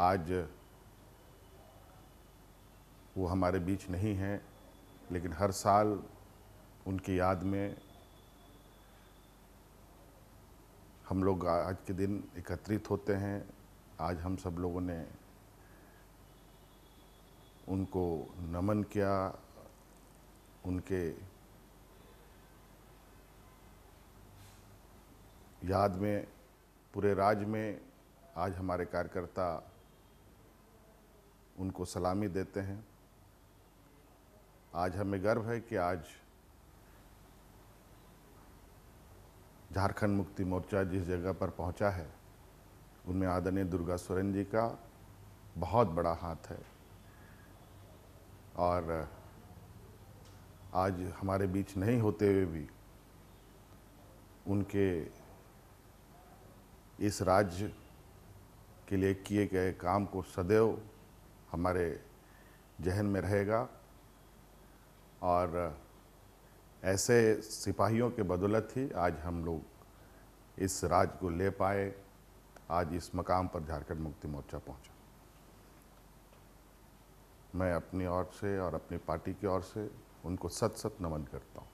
आज वो हमारे बीच नहीं हैं, लेकिन हर साल उनकी याद में हम लोग आज के दिन एकत्रित होते हैं। आज हम सब लोगों ने उनको नमन किया, उनके याद में, पूरे राज्य में आज हमारे कार्यकर्ता उनको सलामी देते हैं। आज हमें गर्व है कि आज झारखंड मुक्ति मोर्चा जिस जगह पर पहुँचा है, उनमें आदरणीय दुर्गा सोरेन जी का बहुत बड़ा हाथ है। और आज हमारे बीच नहीं होते हुए भी उनके इस राज्य के लिए किए गए काम को सदैव हमारे जहन में रहेगा और ऐसे सिपाहियों के बदौलत ही आज हम लोग इस राज को ले पाए, आज इस मकाम पर झारखंड मुक्ति मोर्चा पहुँचा। मैं अपनी ओर से और अपनी पार्टी की ओर से उनको सत सत नमन करता हूँ।